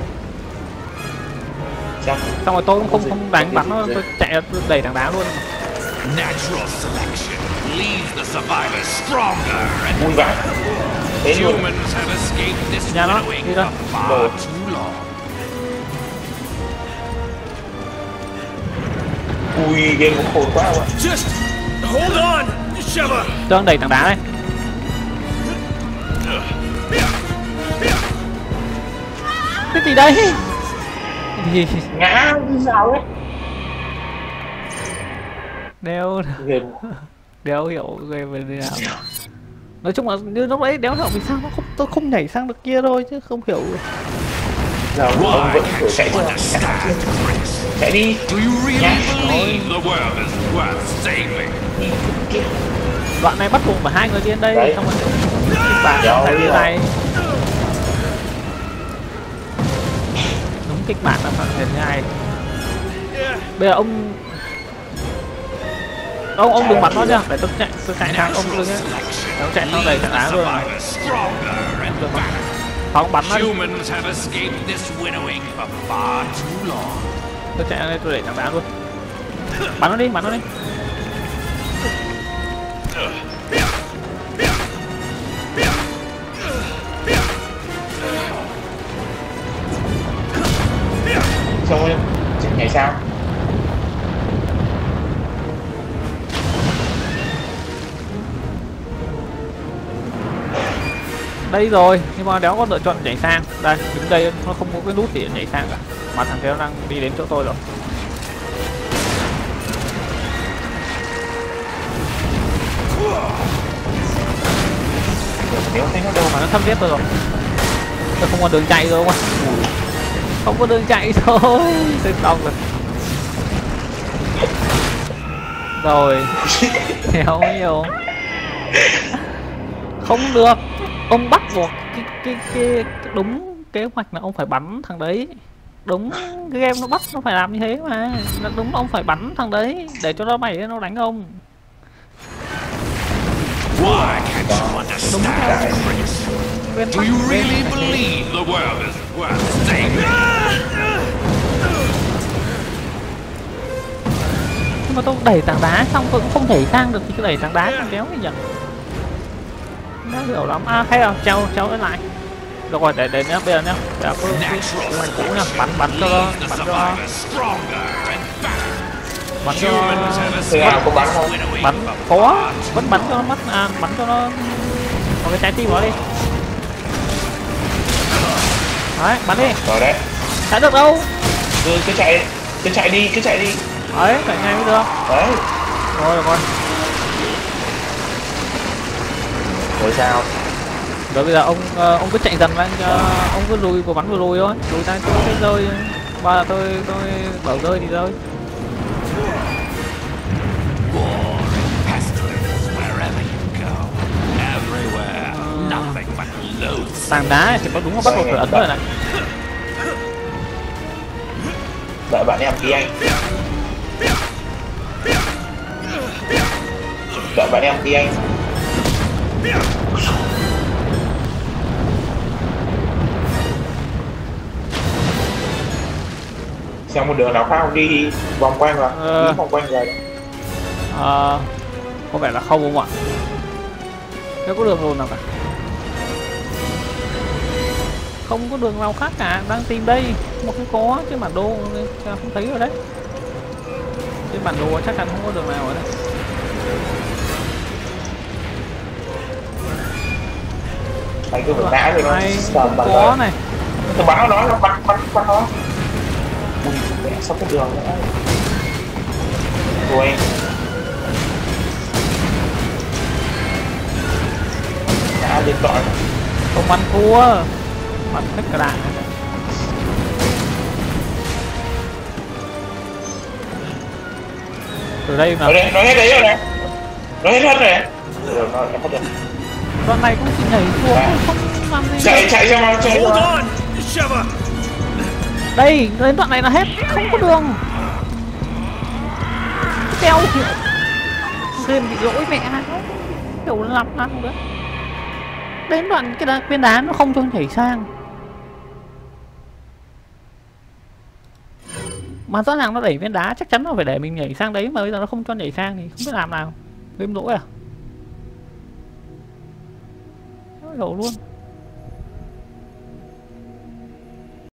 Xem xong rồi tôi cũng không không đánh bắn nó tôi chạy tôi đẩy thằng đá luôn. Natural selection leaves the survivors stronger and vui vãi thế luôn. humans have escaped this Nhà nó, đi for Đồ. far too long. ui game cũng khổ quá tôi đang đẩy thằng đá đây cái gì đấy? Gì ngã như sao ấy? Đeo game. Đéo hiểu về về thế nào nói chung là như lúc đấy đéo hiểu vì sao nó không tôi không nhảy sang được kia thôi chứ không hiểu. Giờ ông vẫn kiểu chạy qua chạy đi. Đoạn này bắt buộc phải hai người đi đến đây Đấy. xong rồi phải như hiểu. này đúng kịch bản là phải như này bây giờ ông ông ông đừng bắn nó nhá. Để tôi chạy tôi chạy sang ông đừng nhá. Ông chạy sang đầy đá luôn. Không bắn. Nó tôi chạy đây tôi để thằng đá luôn. Bắn nó đi bắn nó đi đây rồi, nhưng mà đéo có lựa chọn nhảy sang. Đây, đứng đây, nó không có cái nút để nhảy sang cả. Mà thằng kia nó đang đi đến chỗ tôi rồi. Nếu thấy nó đâu mà nó thâm tiếp tôi rồi. Tôi không có đường chạy rồi không ạ không có đường chạy thôi, tôi xong rồi. Rồi, theo nhiều không được ông bắt buộc cái cái cái, cái đúng kế hoạch là ông phải bắn thằng đấy đúng cái game nó bắt nó phải làm như thế mà nó đúng ông phải bắn thằng đấy để cho nó mày nó đánh ông Why can't you understand? Nguyên Do you really believe the world is worth saving? nhưng mà tôi đẩy tảng đá xong tôi cũng không thể sang được thì cứ đẩy tảng đá kéo cái nhỉ nó hiểu lắm. À hay là treo treo lên lại được rồi để để nhá bây giờ nhá. Giờ cứ cứ hành cũ nhá. Bắn bắn cho nó bắn cho bắn cho Thế nào có bắn không? bắn có vẫn bắn cho nó mắt à bắn cho nó. Có cái trái tim nó đi. Đấy bắn đi. Rồi đấy. Đã được đâu? Cứ cứ chạy cứ chạy đi cứ chạy đi. Đấy phải ngay mới được. Đấy. Rồi rồi rồi sao rồi bây giờ ông ờ, ông cứ chạy dần lên cho ông cứ lùi vừa bắn vừa lùi thôi lùi ra tôi sẽ rơi ba là tôi tôi bảo rơi thì rơi war and pestilence wherever you go. Everywhere, nothing but loathsome. tảng đá thì có đúng là bắt buộc phải ấn rồi này đợi bạn em ký anh đợi bạn em ký anh xem một đường nào khác không đi vòng quanh vào? Ờ. đi vòng quanh rồi Ờ, có vẻ là không không ạ. Nếu có đường luôn nào cả? Không có đường nào khác cả, đang tìm đây. Một cái có trên bản đồ à, không thấy rồi đấy. Trên bản đồ chắc chắn không có đường nào ở đây mày cứ phải ngã rồi không bằng rồi. này. Tôi bắn nó nó bắn bắn bắn nó. Ui mẹ sao có đường nữa rồi ngã lên trọi Không bắn cua Bắn hết cả đạn. Này. Từ đây mà nó hết đấy rồi này nó hết hết rồi. Rồi nó hết rồi đoạn này cũng chỉ nhảy xuống không làm gì chạy chạy cho nó chạy đây đến đoạn này là hết không có đường. Teo kiểu game bị lỗi mẹ kiểu lặp lặp nữa đến đoạn cái đá, viên đá nó không cho nhảy sang. Mà rõ ràng nó đẩy viên đá chắc chắn là phải để mình nhảy sang đấy mà bây giờ nó không cho nhảy sang thì không biết làm nào. Game lỗi à lộ luôn.